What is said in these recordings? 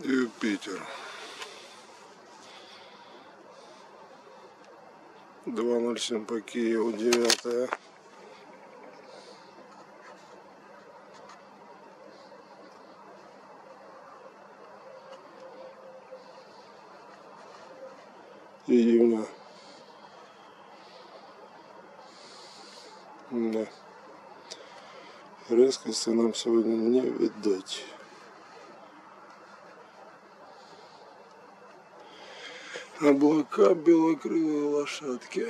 Юпитер. 2.07 по Киеву, 9 июня. Да. Резкости нам сегодня не видать. Облака белокрылые лошадки.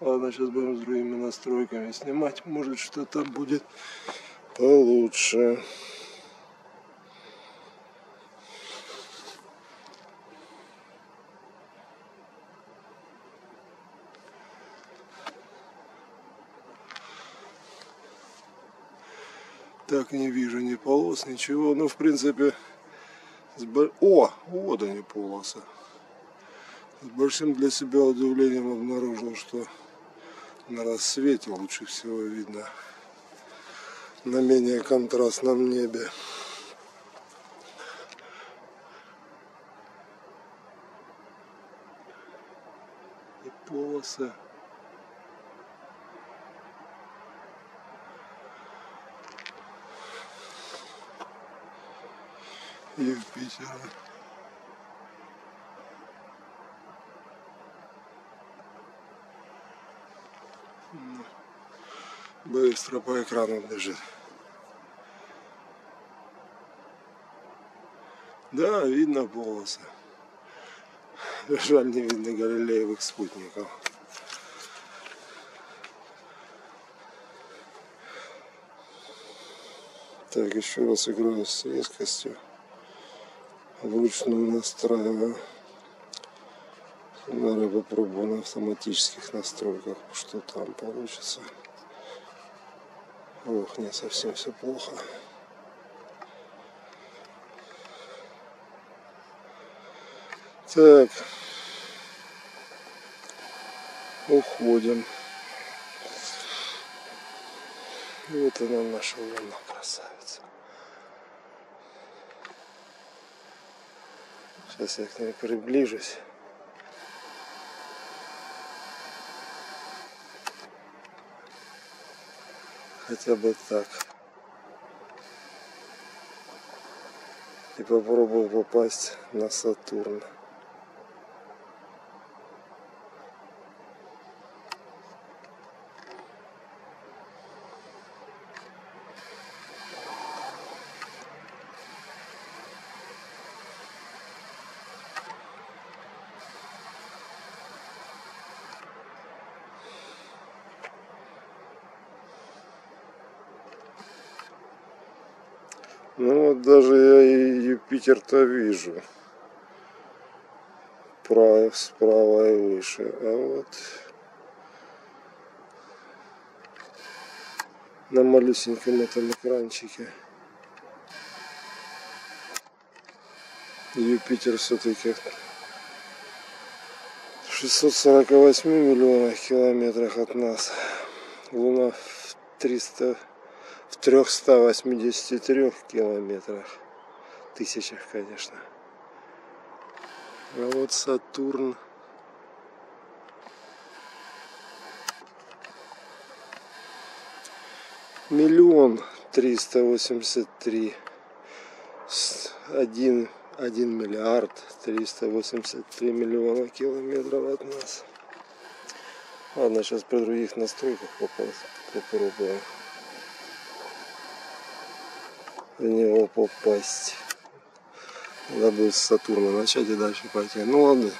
Ладно, сейчас будем с другими настройками снимать. Может что-то будет получше. Так не вижу ни полос, ничего. Ну, в принципе, с о, вот они полосы. С большим для себя удивлением обнаружил, что на рассвете лучше всего видно на менее контрастном небе. Полосы. Юпитера. Быстро по экрану бежит. Да, видно полосы. Жаль, не видно галилеевых спутников. Так, еще раз играю с резкостью. Вручную настраиваю. Наверное, попробую на автоматических настройках, что там получится. Ох, не совсем все плохо. Так. Уходим. Вот она наша луна, красавица. Сейчас я к ней приближусь. Хотя бы так. И попробую попасть на Сатурн. Ну вот даже я и Юпитер-то вижу. Прав, справа и выше. А вот на малюсеньком этом экранчике Юпитер все-таки в 648 миллионах километрах от нас. Луна в 300 в 383 километрах. Тысячах, конечно. А вот Сатурн. Миллион триста восемьдесят три. Один, один миллиард триста восемьдесят три миллиона километров от нас. Ладно, сейчас при других настройках попробуем в него попасть. Надо будет с Сатурна начать и дальше пойти. Ну ладно,